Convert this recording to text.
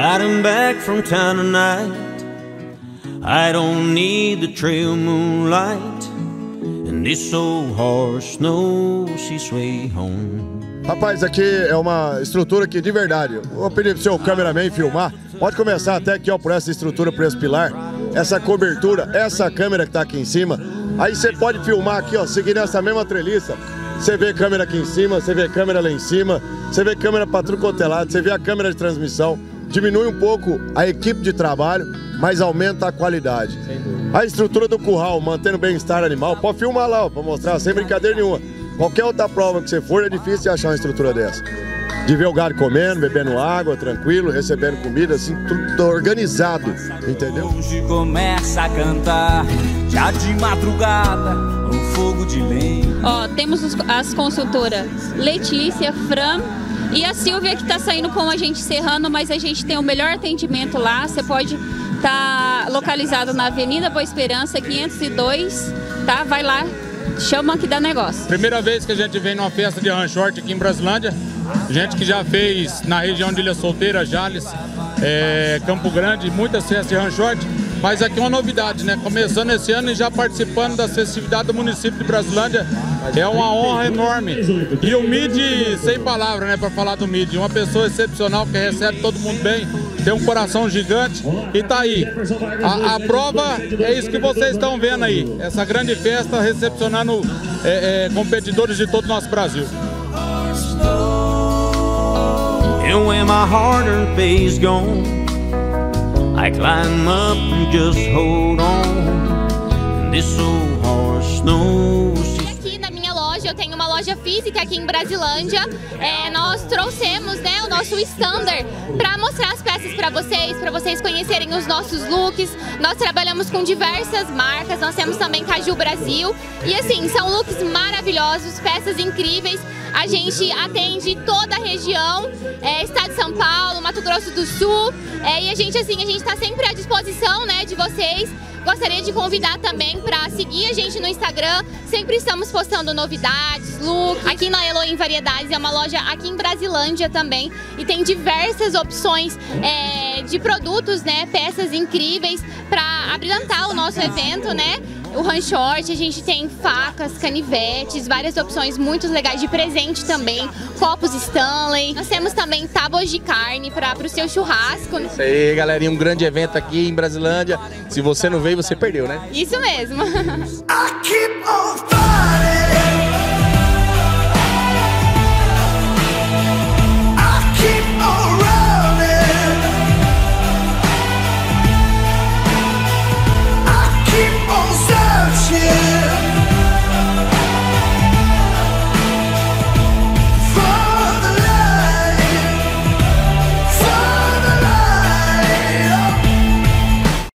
riding back from town tonight. I don't need the trail moonlight. And this old horse knows his way home. Rapaz, aqui é uma estrutura que de verdade. Vou pedir pro seu cameraman filmar. Pode começar até aqui, ó, por essa estrutura, por esse pilar. Essa cobertura, essa câmera que tá aqui em cima. Aí você pode filmar aqui, ó, seguindo essa mesma treliça. Você vê câmera aqui em cima, você vê câmera lá em cima, você vê câmera para tudo é você vê a câmera de transmissão. Diminui um pouco a equipe de trabalho, mas aumenta a qualidade. A estrutura do curral, mantendo o bem-estar animal, pode filmar lá, ó, pra mostrar, sem brincadeira nenhuma. Qualquer outra prova que você for, é difícil de achar uma estrutura dessa. De ver o gado comendo, bebendo água, tranquilo, recebendo comida, assim, tudo organizado, entendeu? Hoje começa a cantar, já de madrugada, um fogo de lenha. Ó, temos os- as consultoras Letícia, Fran e a Silvia que tá saindo com a gente Serrano, mas a gente tem o melhor atendimento lá. Você pode estar localizado na Avenida Boa Esperança, 502, tá? Vai lá, chama que dá negócio. Primeira vez que a gente vem numa festa de ranchorte aqui em Brasilândia. Gente que já fez na região de Ilha Solteira, Jales, é, Campo Grande, muitas festas de ranchorte. Mas aqui é uma novidade, né? Começando esse ano e já participando das festividades do município de Brasilândia. É uma honra enorme. E o MID, sem palavras, né, para falar do MID. Uma pessoa excepcional que recebe todo mundo bem, tem um coração gigante e tá aí. A, a prova é isso que vocês estão vendo aí. Essa grande festa recepcionando é, é, competidores de todo o nosso Brasil. And when my I climb up and just hold on. And this old tenho uma loja física aqui em Brasilândia. É, nós trouxemos né, o nosso standard para mostrar as peças para vocês, para vocês conhecerem os nossos looks. Nós trabalhamos com diversas marcas, nós temos também Caju Brasil. E assim, são looks maravilhosos, peças incríveis. A gente atende toda a região, é, estado de São Paulo, Mato Grosso do Sul. É, e a gente, assim, a gente está sempre à disposição né, de vocês. Gostaria de convidar também para seguir a gente no Instagram. Sempre estamos postando novidades, looks. Aqui na Elohim Variedades é uma loja aqui em Brasilândia também e tem diversas opções é, de produtos, né? Peças incríveis para abrilhantar o nosso evento, né? O ranchort, a gente tem facas, canivetes, várias opções muito legais de presente também, copos Stanley. Nós temos também tábuas de carne para o seu churrasco. Isso aí, galerinha, um grande evento aqui em Brasilândia. Se você não veio, você perdeu, né? Isso mesmo. I keep on.